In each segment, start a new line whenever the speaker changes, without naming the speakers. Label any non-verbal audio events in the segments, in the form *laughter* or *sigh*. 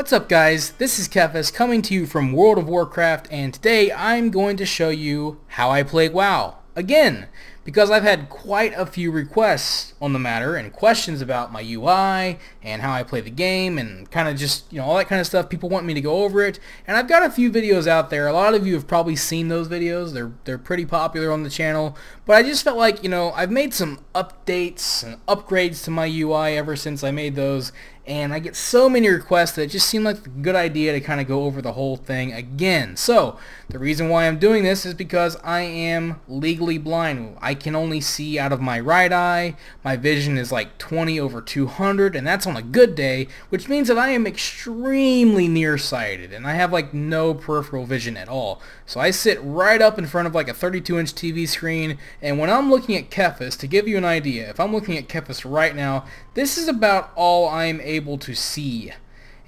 What's up guys, this is Kephas coming to you from World of Warcraft and today I'm going to show you how I play WoW. Again, because I've had quite a few requests on the matter and questions about my UI and how I play the game and kind of just, you know, all that kind of stuff. People want me to go over it. And I've got a few videos out there. A lot of you have probably seen those videos. They're, they're pretty popular on the channel. But I just felt like, you know, I've made some updates and upgrades to my UI ever since I made those and I get so many requests that it just seemed like a good idea to kind of go over the whole thing again. So the reason why I'm doing this is because I am legally blind. I can only see out of my right eye. My vision is like 20 over 200 and that's on a good day, which means that I am extremely nearsighted and I have like no peripheral vision at all. So I sit right up in front of like a 32 inch TV screen and when I'm looking at Kephas, to give you an idea, if I'm looking at Kephas right now, this is about all I'm able to see.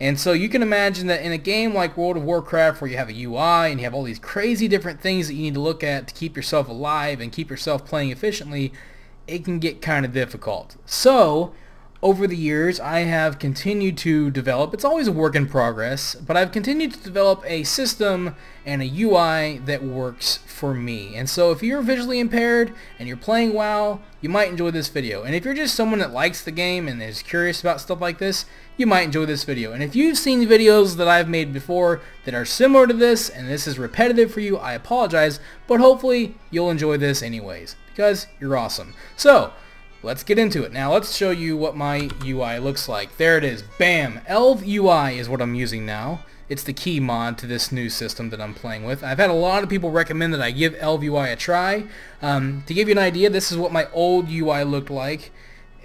And so you can imagine that in a game like World of Warcraft where you have a UI and you have all these crazy different things that you need to look at to keep yourself alive and keep yourself playing efficiently, it can get kind of difficult. So over the years, I have continued to develop, it's always a work in progress, but I've continued to develop a system and a UI that works for me. And so if you're visually impaired and you're playing WoW, you might enjoy this video. And if you're just someone that likes the game and is curious about stuff like this, you might enjoy this video. And if you've seen videos that I've made before that are similar to this and this is repetitive for you, I apologize, but hopefully you'll enjoy this anyways because you're awesome. So, Let's get into it. Now let's show you what my UI looks like. There it is. Bam! Elv UI is what I'm using now. It's the key mod to this new system that I'm playing with. I've had a lot of people recommend that I give Elv UI a try. Um, to give you an idea, this is what my old UI looked like.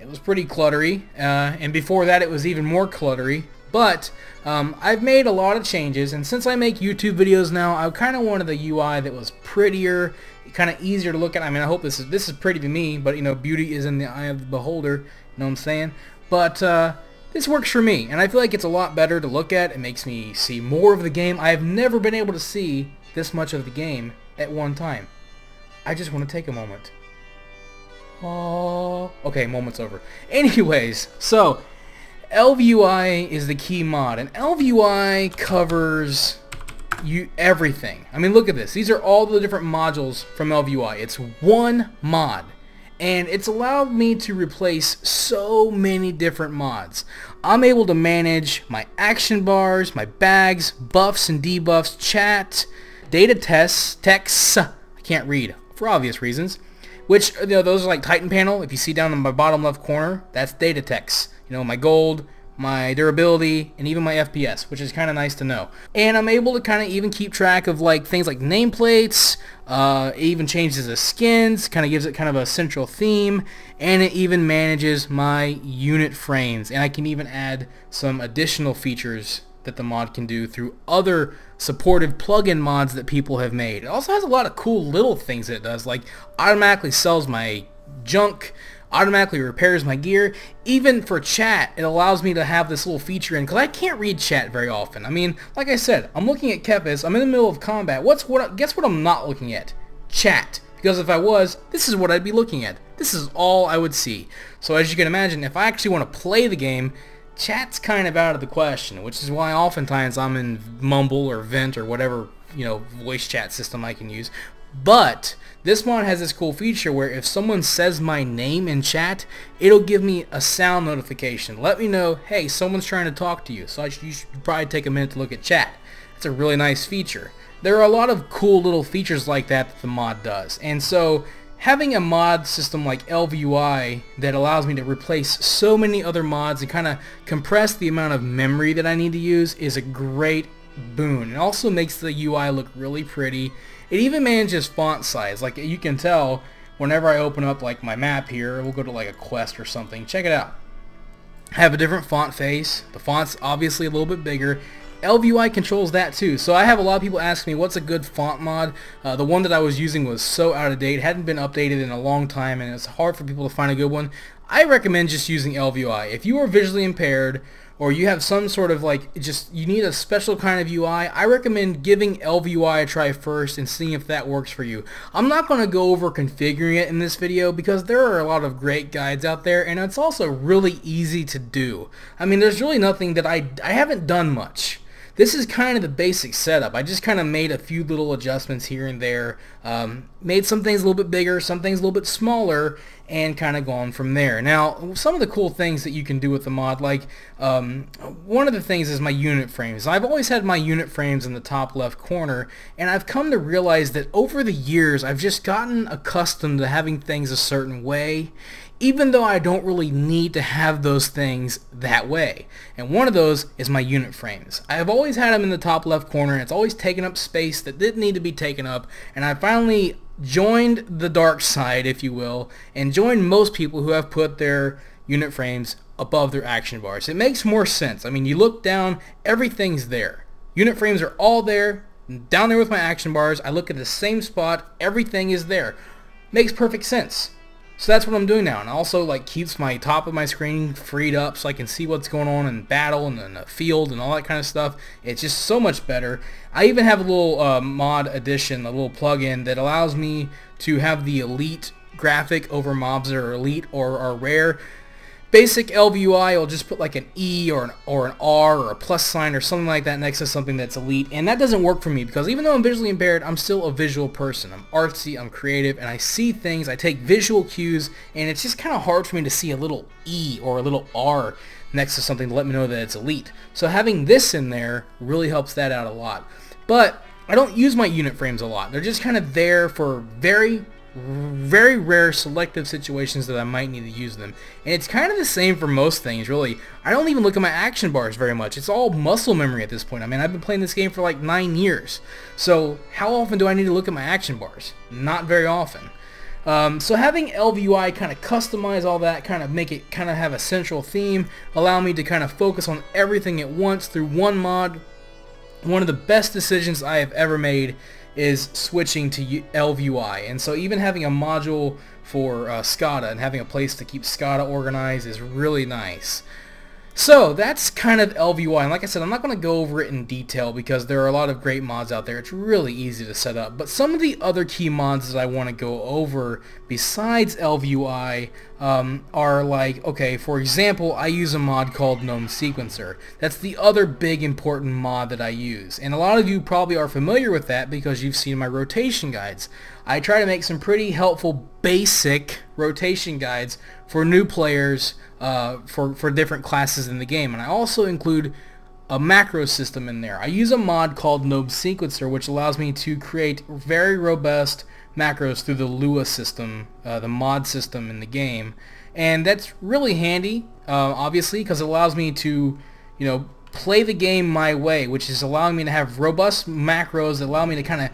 It was pretty cluttery, uh, and before that it was even more cluttery. But um, I've made a lot of changes, and since I make YouTube videos now, I kind of wanted the UI that was prettier, kind of easier to look at. I mean, I hope this is this is pretty to me, but you know, beauty is in the eye of the beholder. You know what I'm saying? But uh, this works for me, and I feel like it's a lot better to look at. It makes me see more of the game. I have never been able to see this much of the game at one time. I just want to take a moment. Oh, okay, moment's over. *laughs* Anyways, so Elv UI is the key mod, and Elv UI covers you everything. I mean, look at this. These are all the different modules from Elv UI. It's one mod, and it's allowed me to replace so many different mods. I'm able to manage my action bars, my bags, buffs and debuffs, chat, data tests, texts, I can't read for obvious reasons, which, you know, those are like Titan panel. If you see down in my bottom left corner, that's data text. You know, my gold, my durability, and even my FPS, which is kind of nice to know. And I'm able to kind of even keep track of like things like nameplates, uh, even changes the skins, kind of gives it kind of a central theme, and it even manages my unit frames. And I can even add some additional features that the mod can do through other supportive plugin mods that people have made. It also has a lot of cool little things that it does, like automatically sells my junk, automatically repairs my gear. Even for chat, it allows me to have this little feature in because I can't read chat very often. I mean, like I said, I'm looking at Kephas. I'm in the middle of combat. What's what? Guess what? I'm not looking at chat. Because if I was, this is what I'd be looking at. This is all I would see. So as you can imagine, if I actually want to play the game, chat's kind of out of the question, which is why oftentimes I'm in Mumble or Vent or whatever you know voice chat system I can use. But this mod has this cool feature where if someone says my name in chat, it'll give me a sound notification. Let me know, hey, someone's trying to talk to you. So I should, you should probably take a minute to look at chat. It's a really nice feature. There are a lot of cool little features like that that the mod does. And so having a mod system like Elv UI that allows me to replace so many other mods and kind of compress the amount of memory that I need to use is a great boon. It also makes the UI look really pretty. It even manages font size. Like you can tell whenever I open up like my map here, we'll go to like a quest or something. Check it out. I have a different font face. The font's obviously a little bit bigger. ElvUI controls that too. So I have a lot of people ask me what's a good font mod. Uh, the one that I was using was so out of date, hadn't been updated in a long time, and it's hard for people to find a good one. I recommend just using ElvUI. If you are visually impaired, or you have some sort of like just you need a special kind of UI, I recommend giving ElvUI a try first and seeing if that works for you. I'm not going to go over configuring it in this video because there are a lot of great guides out there and it's also really easy to do. I mean there's really nothing that I, I haven't done much. This is kind of the basic setup. I just kind of made a few little adjustments here and there, um, made some things a little bit bigger, some things a little bit smaller, and kind of gone from there. Now, some of the cool things that you can do with the mod, like um, one of the things is my unit frames. I've always had my unit frames in the top left corner, and I've come to realize that over the years, I've just gotten accustomed to having things a certain way, even though I don't really need to have those things that way. And one of those is my unit frames. I've always had them in the top left corner and it's always taken up space that didn't need to be taken up and I finally joined the dark side, if you will, and joined most people who have put their unit frames above their action bars. It makes more sense. I mean, you look down, everything's there. Unit frames are all there, down there with my action bars. I look at the same spot, everything is there. Makes perfect sense. So that's what I'm doing now, and also like keeps my top of my screen freed up so I can see what's going on in battle and in the field and all that kind of stuff. It's just so much better. I even have a little uh, mod addition, a little plugin that allows me to have the elite graphic over mobs that are elite or are rare basic ElvUI will just put like an E or an, or an R or a plus sign or something like that next to something that's elite and that doesn't work for me because even though I'm visually impaired I'm still a visual person. I'm artsy I'm creative and I see things I take visual cues and it's just kind of hard for me to see a little E or a little R next to something to let me know that it's elite. So having this in there really helps that out a lot. But I don't use my unit frames a lot. They're just kind of there for very very rare selective situations that I might need to use them. And it's kind of the same for most things, really. I don't even look at my action bars very much. It's all muscle memory at this point. I mean, I've been playing this game for like nine years. So how often do I need to look at my action bars? Not very often. Um, so having ElvUI kind of customize all that, kind of make it kind of have a central theme, allow me to kind of focus on everything at once through one mod, one of the best decisions I have ever made is switching to ElvUI. And so even having a module for uh, Skada and having a place to keep Skada organized is really nice. So that's kind of ElvUI, and like I said, I'm not going to go over it in detail because there are a lot of great mods out there. It's really easy to set up. But some of the other key mods that I want to go over besides ElvUI um, are like, okay, for example, I use a mod called GNOME Sequencer. That's the other big important mod that I use. And a lot of you probably are familiar with that because you've seen my rotation guides. I try to make some pretty helpful basic rotation guides for new players uh, for, for different classes in the game. And I also include a macro system in there. I use a mod called GnomeSequencer which allows me to create very robust macros through the Lua system, uh, the mod system in the game. And that's really handy, uh, obviously, because it allows me to, you know, play the game my way, which is allowing me to have robust macros that allow me to kind of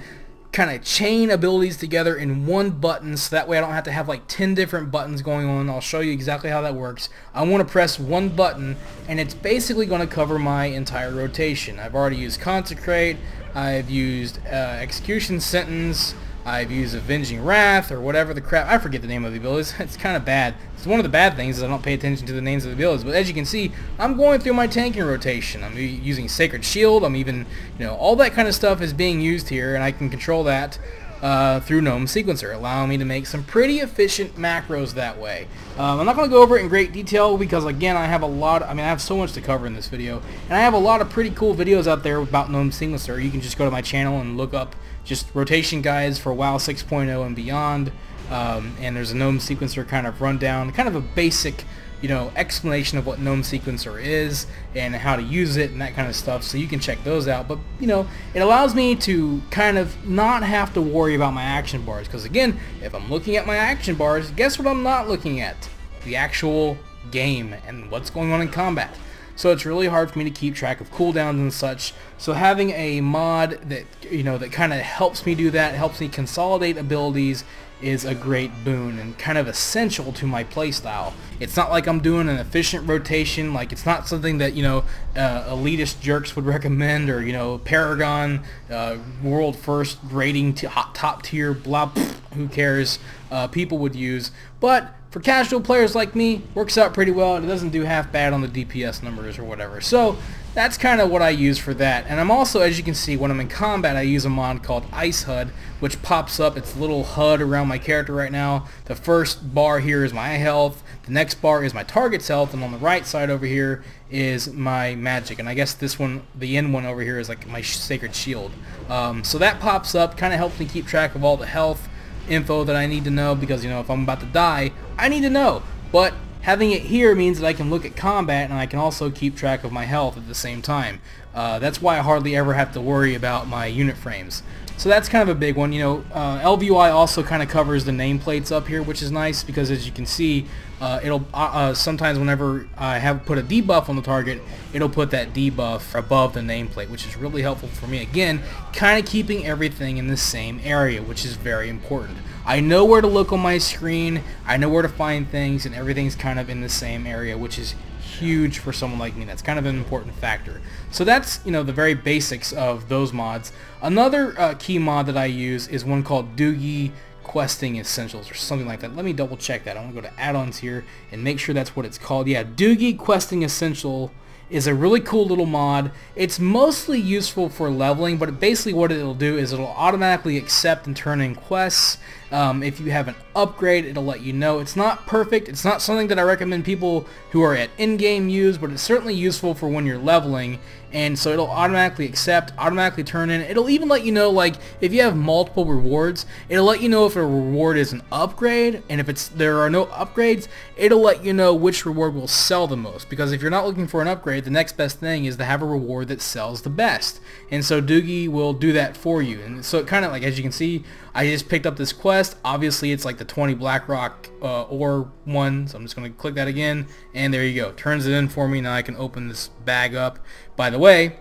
kind of chain abilities together in one button so that way I don't have to have like 10 different buttons going on. I'll show you exactly how that works. I want to press one button and it's basically going to cover my entire rotation. I've already used Consecrate, I've used uh, Execution Sentence, I've used Avenging Wrath or whatever the crap. I forget the name of the abilities. *laughs* It's kind of bad. It's one of the bad things is I don't pay attention to the names of the abilities. But as you can see, I'm going through my tanking rotation. I'm using Sacred Shield. I'm even, you know, all that kind of stuff is being used here, and I can control that uh, through GNOME Sequencer, allowing me to make some pretty efficient macros that way. Um, I'm not going to go over it in great detail because, again, I have a lot, I mean, I have so much to cover in this video, and I have a lot of pretty cool videos out there about GNOME Sequencer. You can just go to my channel and look up just rotation guides for WoW 6.0 and beyond. Um, and there's a GNOME sequencer kind of rundown, kind of a basic, you know, explanation of what GNOME sequencer is and how to use it and that kind of stuff. So you can check those out. But you know, it allows me to kind of not have to worry about my action bars because again, if I'm looking at my action bars, guess what I'm not looking at? The actual game and what's going on in combat so it's really hard for me to keep track of cooldowns and such. So having a mod that you know that kind of helps me do that, helps me consolidate abilities, is a great boon and kind of essential to my playstyle. It's not like I'm doing an efficient rotation, like it's not something that, you know, uh, elitist jerks would *laughs* recommend or, you know, Paragon, uh, world first rating, top tier, blah, who cares, uh, people would use. But for casual players like me, works out pretty well. And it doesn't do half bad on the DPS numbers or whatever. So that's kind of what I use for that. And I'm also, as you can see, when I'm in combat, I use a mod called Ice HUD, which pops up its little HUD around my character right now. The first bar here is my health. The next bar is my target's health. And on the right side over here is my magic. And I guess this one, the end one over here is like my sacred shield. Um, so that pops up, kind of helps me keep track of all the health info that I need to know because, you know, if I'm about to die, I need to know. But having it here means that I can look at combat and I can also keep track of my health at the same time. Uh, that's why I hardly ever have to worry about my unit frames. So that's kind of a big one. You know, uh, ElvUI also kind of covers the nameplates up here, which is nice because as you can see, uh, it'll uh, uh, sometimes whenever I have put a debuff on the target, it'll put that debuff above the nameplate, which is really helpful for me. Again, kind of keeping everything in the same area, which is very important. I know where to look on my screen, I know where to find things, and everything's kind of in the same area, which is huge for someone like me. That's kind of an important factor. So that's, you know, the very basics of those mods. Another uh, key mod that I use is one called Dugi questing essentials or something like that. Let me double check that. I want to go to add-ons here and make sure that's what it's called. Yeah, Dugi questing essential is a really cool little mod. It's mostly useful for leveling, but basically what it'll do is it'll automatically accept and turn in quests. Um, if you have an upgrade, it'll let you know. It's not perfect. It's not something that I recommend people who are at endgame use, but it's certainly useful for when you're leveling. And so it'll automatically accept, automatically turn in. It'll even let you know, like, if you have multiple rewards, it'll let you know if a reward is an upgrade, and if it's there are no upgrades, it'll let you know which reward will sell the most. Because if you're not looking for an upgrade, the next best thing is to have a reward that sells the best. And so Dugi will do that for you. And so it kind of, like, as you can see, I just picked up this quest. Obviously, it's like the 20 Blackrock uh, ore one, so I'm just going to click that again, and there you go. Turns it in for me. Now I can open this bag up. By the way,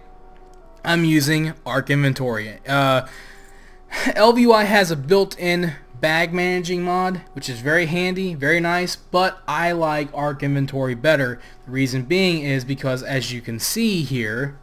I'm using ArkInventory. Uh, ElvUI has a built-in bag managing mod, which is very handy, very nice, but I like ArkInventory better. The reason being is because as you can see here,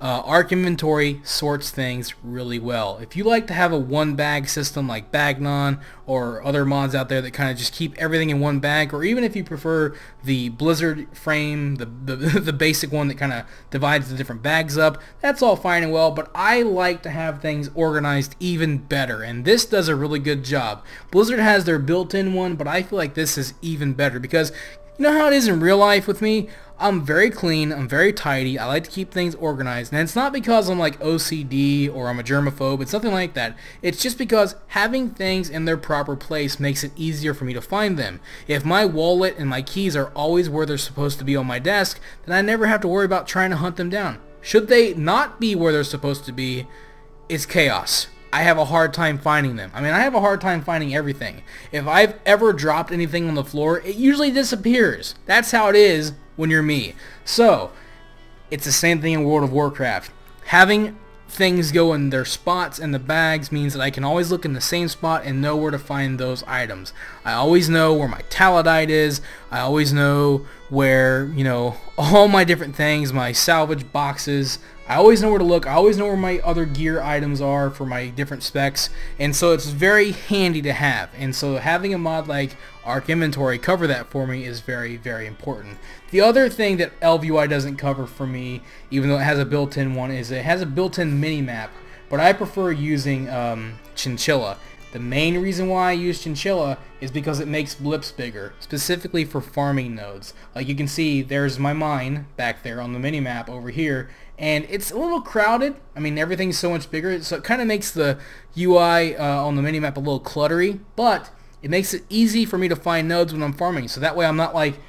uh, ArkInventory sorts things really well. If you like to have a one bag system like Bagnon or other mods out there that kind of just keep everything in one bag, or even if you prefer the Blizzard frame, the, the, *laughs* the basic one that kind of divides the different bags up, that's all fine and well, but I like to have things organized even better, and this does a really good job. Blizzard has their built-in one, but I feel like this is even better because you know how it is in real life with me? I'm very clean, I'm very tidy, I like to keep things organized, and it's not because I'm like OCD or I'm a germaphobe, it's nothing like that. It's just because having things in their proper place makes it easier for me to find them. If my wallet and my keys are always where they're supposed to be on my desk, then I never have to worry about trying to hunt them down. Should they not be where they're supposed to be, it's chaos. I have a hard time finding them. I mean, I have a hard time finding everything. If I've ever dropped anything on the floor, it usually disappears. That's how it is when you're me. So, it's the same thing in World of Warcraft. Having things go in their spots in the bags means that I can always look in the same spot and know where to find those items. I always know where my Taladite is. I always know where, you know, *laughs* all my different things, my salvage boxes. I always know where to look. I always know where my other gear items are for my different specs. And so it's very handy to have. And so having a mod like ArkInventory cover that for me is very, very important. The other thing that ElvUI doesn't cover for me, even though it has a built-in one, is it has a built-in mini-map. But I prefer using um, Chinchilla. The main reason why I use Chinchilla is because it makes blips bigger, specifically for farming nodes. Like you can see, there's my mine back there on the mini-map over here, and it's a little crowded. I mean, everything's so much bigger, so it kind of makes the UI uh, on the mini-map a little cluttery, but it makes it easy for me to find nodes when I'm farming, so that way I'm not like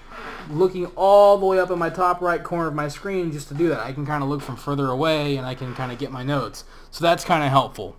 looking all the way up in my top right corner of my screen just to do that. I can kind of look from further away and I can kind of get my nodes. So that's kind of helpful.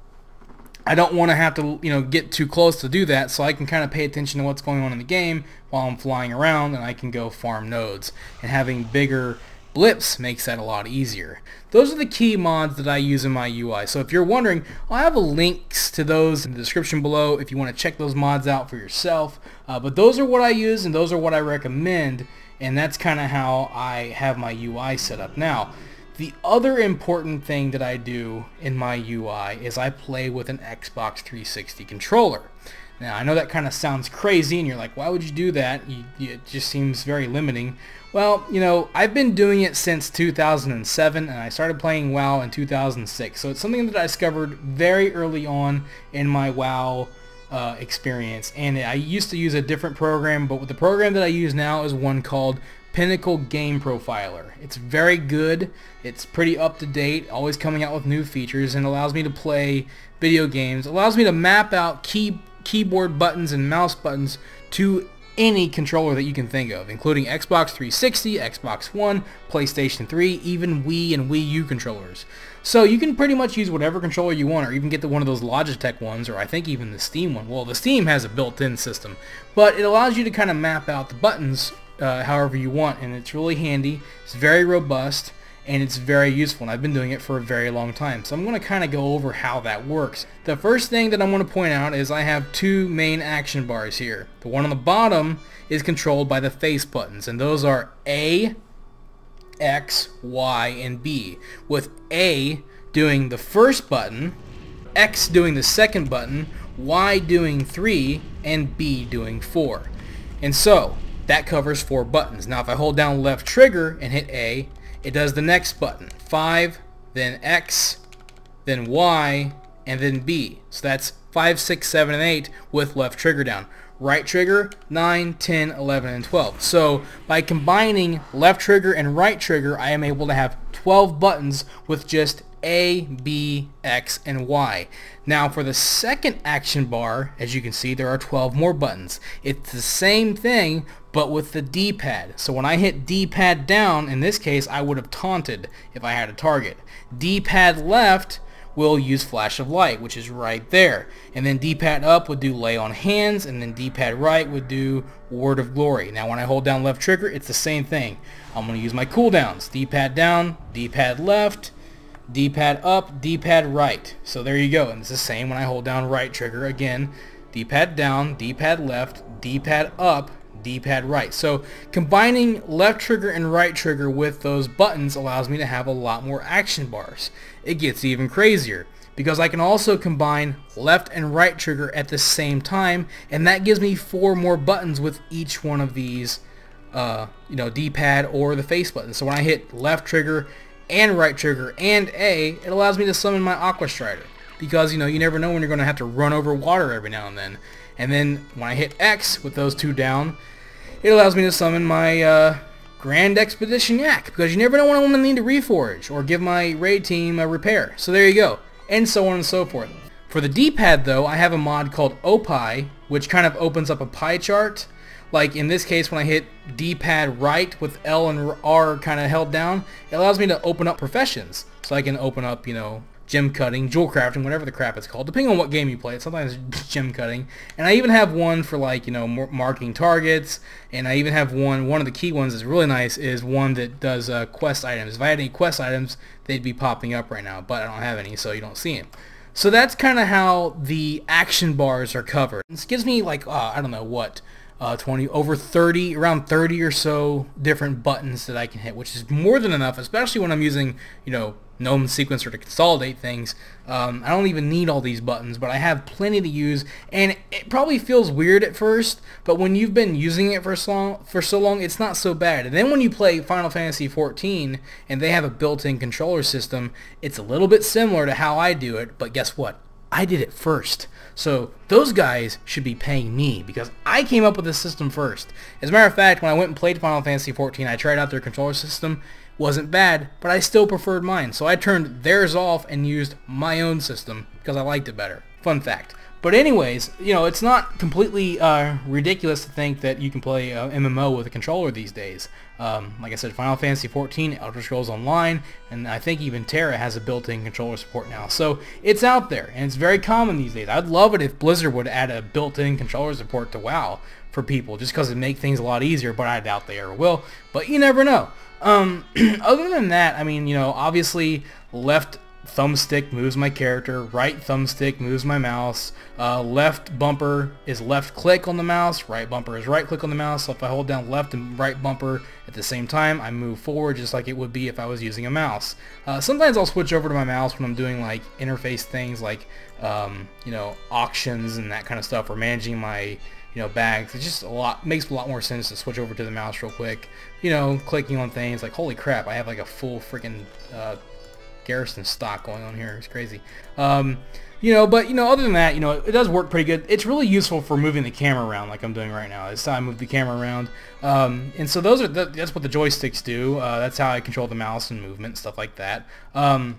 I don't want to have to, you know, get too close to do that, so I can kind of pay attention to what's going on in the game while I'm flying around, and I can go farm nodes. And having bigger blips makes that a lot easier. Those are the key mods that I use in my UI. So if you're wondering, i have links to those in the description below if you want to check those mods out for yourself. Uh, but those are what I use, and those are what I recommend, and that's kind of how I have my UI set up. Now, the other important thing that I do in my UI is I play with an Xbox 360 controller. Now, I know that kind of sounds crazy, and you're like, why would you do that? You, you, it just seems very limiting. Well, you know, I've been doing it since 2007, and I started playing WoW in 2006. So it's something that I discovered very early on in my WoW uh, experience. And I used to use a different program, but the program that I use now is one called Pinnacle Game Profiler. It's very good. It's pretty up to date, always coming out with new features, and allows me to play video games. allows me to map out key keyboard buttons and mouse buttons to any controller that you can think of, including Xbox 360, Xbox One, PlayStation 3, even Wii and Wii U controllers. So you can pretty much use whatever controller you want, or even get the one of those Logitech ones, or I think even the Steam one. Well, the Steam has a built-in system, but it allows you to kind of map out the buttons uh, however you want, and it's really handy. It's very robust and it's very useful and I've been doing it for a very long time. So I'm going to kind of go over how that works. The first thing that I want to point out is I have two main action bars here. The one on the bottom is controlled by the face buttons and those are A, X, Y, and B with A doing the first button, X doing the second button, Y doing 3, and B doing 4. And so that covers four buttons. Now if I hold down left trigger and hit A, it does the next button. 5, then X, then Y, and then B. So that's 5, 6, 7, and 8 with left trigger down. Right trigger, 9, 10, 11, and 12. So by combining left trigger and right trigger, I am able to have 12 buttons with just A, B, X, and Y. Now for the second action bar, as you can see, there are 12 more buttons. It's the same thing, but with the D-pad. So when I hit D-pad down, in this case, I would have taunted if I had a target. D-pad left will use flash of light, which is right there. And then D-pad up would do lay on hands, and then D-pad right would do word of glory. Now when I hold down left trigger, it's the same thing. I'm going to use my cooldowns. D-pad down, D-pad left, D-pad up, D-pad right. So there you go. And it's the same when I hold down right trigger. Again, D-pad down, D-pad left, D-pad up, D-pad right. So combining left trigger and right trigger with those buttons allows me to have a lot more action bars. It gets even crazier because I can also combine left and right trigger at the same time and that gives me four more buttons with each one of these uh, you know D-pad or the face button. So when I hit left trigger and right trigger and A, it allows me to summon my Aqua Strider because you know you never know when you're going to have to run over water every now and then. And then when I hit X with those two down, it allows me to summon my uh, Grand Expedition Yak, because you never know when I'm going to need to reforge, or give my raid team a repair. So there you go, and so on and so forth. For the D-pad though, I have a mod called OPie, which kind of opens up a pie chart. Like in this case, when I hit D-pad right with L and R kind of held down, it allows me to open up professions. So I can open up, you know, gem cutting, jewel crafting, whatever the crap it's called, depending on what game you play. Sometimes gem cutting, and I even have one for like you know marking targets, and I even have one. One of the key ones is really nice. Is one that does uh, quest items. If I had any quest items, they'd be popping up right now, but I don't have any, so you don't see them. So that's kind of how the action bars are covered. This gives me like uh, I don't know what. Uh, 20 over 30 around 30 or so different buttons that I can hit which is more than enough especially when I'm using you know GNOME sequencer to consolidate things. Um, I don't even need all these buttons, but I have plenty to use, and it probably feels weird at first, but when you've been using it for so long, for so long, it's not so bad. And then when you play Final Fantasy XIV, and they have a built-in controller system, it's a little bit similar to how I do it, but guess what? I did it first. So those guys should be paying me because I came up with the system first. As a matter of fact, when I went and played Final Fantasy XIV, I tried out their controller system wasn't bad, but I still preferred mine. So I turned theirs off and used my own system because I liked it better. Fun fact. But anyways, you know, it's not completely uh, ridiculous to think that you can play uh, MMO with a controller these days. Um, like I said, Final Fantasy XIV, Elder Scrolls Online, and I think even TERA has a built-in controller support now. So it's out there, and it's very common these days. I'd love it if Blizzard would add a built-in controller support to WoW for people, just because it'd make things a lot easier, but I doubt they ever will. But you never know. Um, *clears throat* other than that, I mean, you know, obviously left thumbstick moves my character, right thumbstick moves my mouse, uh, left bumper is left click on the mouse, right bumper is right click on the mouse, so if I hold down left and right bumper at the same time, I move forward just like it would be if I was using a mouse. Uh, sometimes I'll switch over to my mouse when I'm doing like interface things like, um, you know, auctions and that kind of stuff, or managing my you know, bags. It just a lot, makes a lot more sense to switch over to the mouse real quick. You know, clicking on things like, holy crap, I have like a full freaking uh, Garrison stock going on here. It's crazy. Um, you know, but, you know, other than that, you know, it does work pretty good. It's really useful for moving the camera around like I'm doing right now. Time I move the camera around. Um, and so those are, the, that's what the joysticks do. Uh, that's how I control the mouse and movement, stuff like that. Um,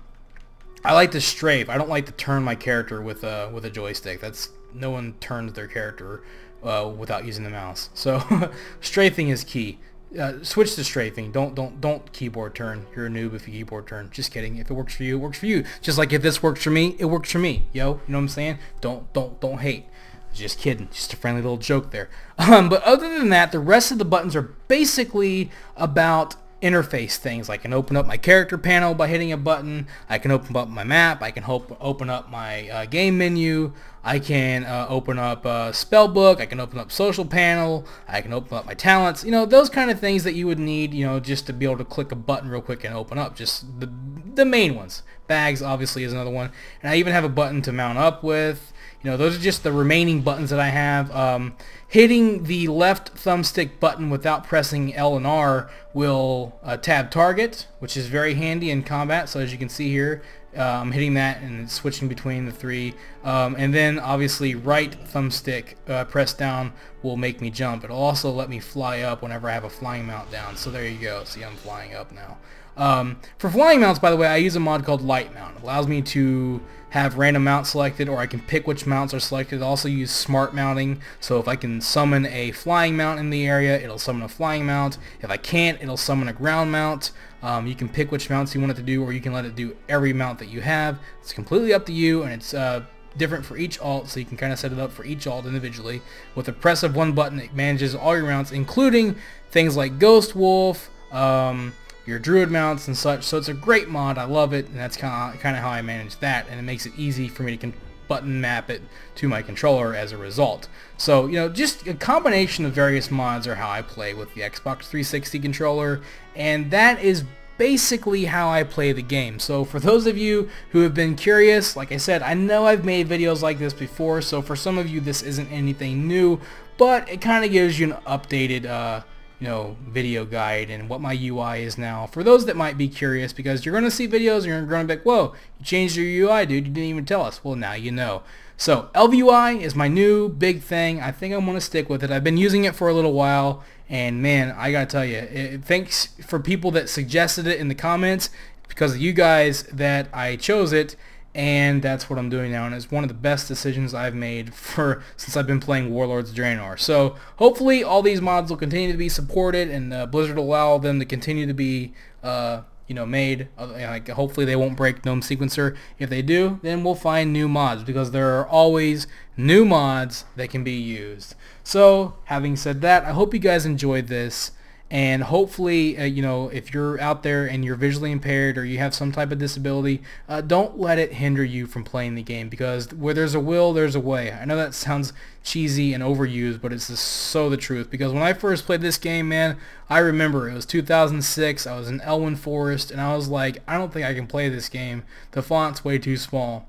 I like to strafe. I don't like to turn my character with a, with a joystick. That's, no one turns their character uh, without using the mouse. So *laughs* strafing is key. Uh, switch to strafing. Don't don't don't keyboard turn. You're a noob if you keyboard turn. Just kidding. If it works for you, it works for you. Just like if this works for me, it works for me. Yo, you know what I'm saying? Don't don't don't hate. Just kidding. Just a friendly little joke there. *laughs* Um, but other than that, the rest of the buttons are basically about interface things. I can open up my character panel by hitting a button. I can open up my map. I can open up my uh, game menu. I can uh, open up a spell book. I can open up social panel. I can open up my talents. You know, those kind of things that you would need, you know, just to be able to click a button real quick and open up. Just the, the main ones. Bags, obviously, is another one. And I even have a button to mount up with. You know, those are just the remaining buttons that I have. Um, hitting the left thumbstick button without pressing L and R will uh, tab target, which is very handy in combat. So as you can see here, uh, I'm hitting that and switching between the three. Um, and then obviously right thumbstick uh, press down will make me jump. It'll also let me fly up whenever I have a flying mount down. So there you go. See, I'm flying up now. Um, for flying mounts, by the way, I use a mod called LiteMount. It allows me to have random mounts selected or I can pick which mounts are selected. I also use smart mounting, so if I can summon a flying mount in the area, it'll summon a flying mount. If I can't, it'll summon a ground mount. Um, you can pick which mounts you want it to do or you can let it do every mount that you have. It's completely up to you and it's uh, different for each alt, so you can kind of set it up for each alt individually. With the press of one button, it manages all your mounts, including things like Ghost Wolf, um, your druid mounts and such. So it's a great mod. I love it, and that's kind of kind of how I manage that, and it makes it easy for me to button map it to my controller as a result. So, you know, just a combination of various mods are how I play with the Xbox 360 controller, and that is basically how I play the game. So for those of you who have been curious, like I said, I know I've made videos like this before, so for some of you this isn't anything new, but it kind of gives you an updated uh, you know, video guide and what my UI is now. For those that might be curious, because you're going to see videos and you're going to be like, whoa, you changed your UI, dude. You didn't even tell us. Well, now you know. So ElvUI is my new big thing. I think I'm going to stick with it. I've been using it for a little while, and man, I gotta tell you, it, thanks for people that suggested it in the comments. Because of you guys that I chose it, and that's what I'm doing now and it's one of the best decisions I've made for since I've been playing Warlords of Draenor. So hopefully all these mods will continue to be supported and uh, Blizzard will allow them to continue to be uh, you know made. Like hopefully they won't break GNOME sequencer. If they do then we'll find new mods because there are always new mods that can be used. So having said that I hope you guys enjoyed this and hopefully uh, you know if you're out there and you're visually impaired or you have some type of disability uh, don't let it hinder you from playing the game because where there's a will there's a way. I know that sounds cheesy and overused but it's just so the truth because when I first played this game man I remember it was 2006 I was in Elwynn Forest and I was like I don't think I can play this game. The font's way too small.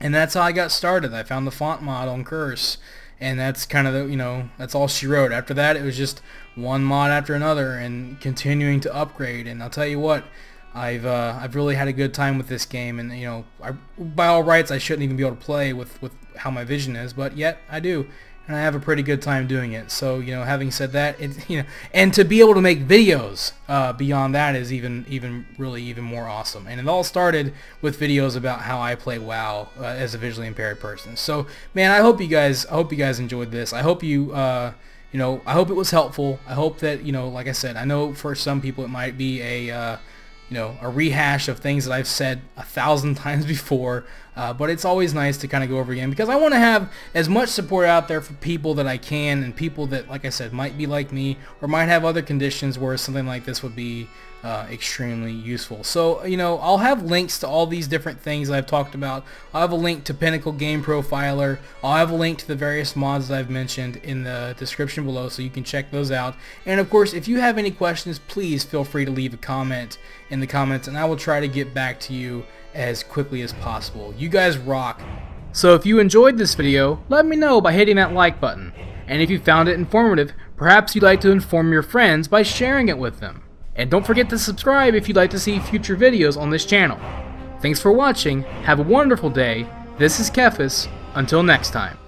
And that's how I got started. I found the font mod on Curse and that's kind of the you know that's all she wrote. After that it was just one mod after another and continuing to upgrade. And I'll tell you what I've uh, I've really had a good time with this game. And you know I, by all rights I shouldn't even be able to play with with how my vision is but yet I do and I have a pretty good time doing it. So you know, having said that, it *laughs* you know, and to be able to make videos uh, beyond that is even even really even more awesome. And it all started with videos about how I play WoW uh, as a visually impaired person. So man, I hope you guys I hope you guys enjoyed this. I hope you. Uh, you know, I hope it was helpful. I hope that, you know, like I said, I know for some people it might be a, uh, you know, a rehash of things that I've said a thousand *laughs* times before. Uh, but it's always nice to kind of go over again because I want to have as much support out there for people that I can and people that, like I said, might be like me or might have other conditions where something like this would be uh, extremely useful. So, you know, I'll have links to all these different things I've talked about. I'll have a link to Pinnacle Game Profiler. I'll have a link to the various mods that I've mentioned in the description below so you can check those out. And of course, if you have any questions, please feel free to leave a comment in the comments and I will try to get back to you as quickly as possible. You guys rock. So if you enjoyed this video, let me know by hitting that like button. And if you found it informative, perhaps you'd like to inform your friends by sharing it with them. And don't forget to subscribe if you'd like to see future videos on this channel. Thanks for watching, have a wonderful day, this is Kephas, until next time.